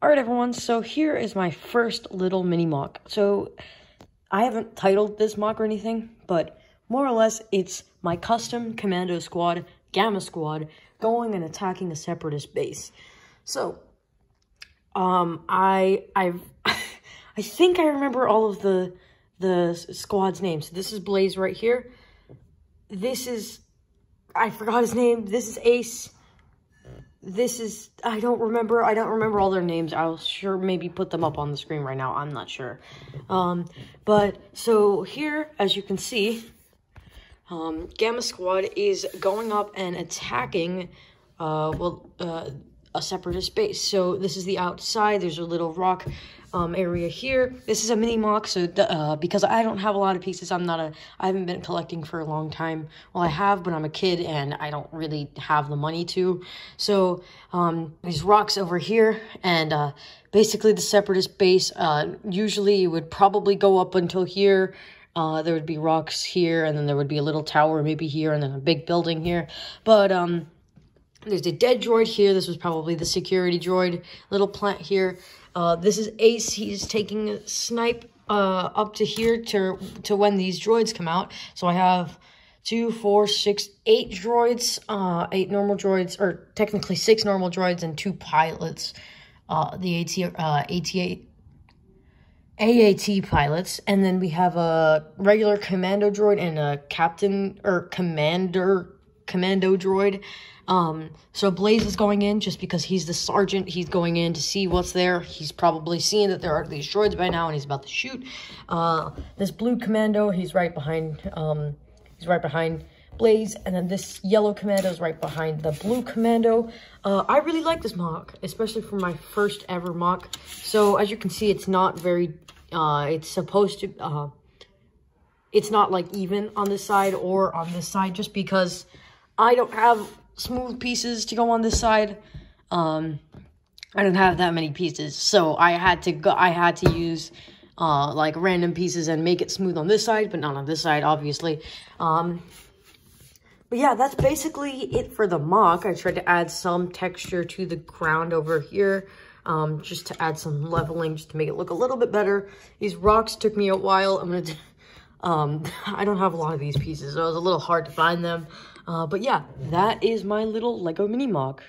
All right, everyone, so here is my first little mini MOC. So I haven't titled this MOC or anything, but more or less it's my custom commando squad, Gamma Squad, going and attacking a separatist base. So, um, I, I've, I think I remember all of the, the squad's names. This is Blaze right here. This is, I forgot his name. This is Ace this is, I don't remember, I don't remember all their names. I'll sure maybe put them up on the screen right now. I'm not sure. Um, but, so here, as you can see, um, Gamma Squad is going up and attacking, uh, well, uh, a separatist base. So this is the outside. There's a little rock um, area here. This is a mini MOC, so uh, because I don't have a lot of pieces, I'm not a, I haven't been collecting for a long time. Well, I have, but I'm a kid and I don't really have the money to. So um, these rocks over here, and uh, basically the separatist base, uh, usually would probably go up until here. Uh, there would be rocks here, and then there would be a little tower maybe here, and then a big building here. But um, there's a dead droid here. This was probably the security droid. Little plant here. Uh, this is Ace. He's taking a snipe uh, up to here to to when these droids come out. So I have two, four, six, eight droids, uh, eight normal droids, or technically six normal droids and two pilots. Uh, the AT, uh, AT, AAT pilots, and then we have a regular commando droid and a captain or commander commando droid. Um, so Blaze is going in just because he's the sergeant. He's going in to see what's there. He's probably seen that there are these droids by now, and he's about to shoot. Uh, this blue commando, he's right behind. Um, he's right behind Blaze, and then this yellow commando is right behind the blue commando. Uh, I really like this MOC, especially for my first ever MOC. So as you can see, it's not very. Uh, it's supposed to. Uh, it's not like even on this side or on this side, just because I don't have smooth pieces to go on this side. Um, I didn't have that many pieces, so I had to go. I had to use uh, like random pieces and make it smooth on this side, but not on this side, obviously. Um, but yeah, that's basically it for the MOC. I tried to add some texture to the ground over here, um, just to add some leveling, just to make it look a little bit better. These rocks took me a while. I'm gonna. Um, I don't have a lot of these pieces, so it was a little hard to find them. Uh, but yeah, that is my little Lego mini MOC.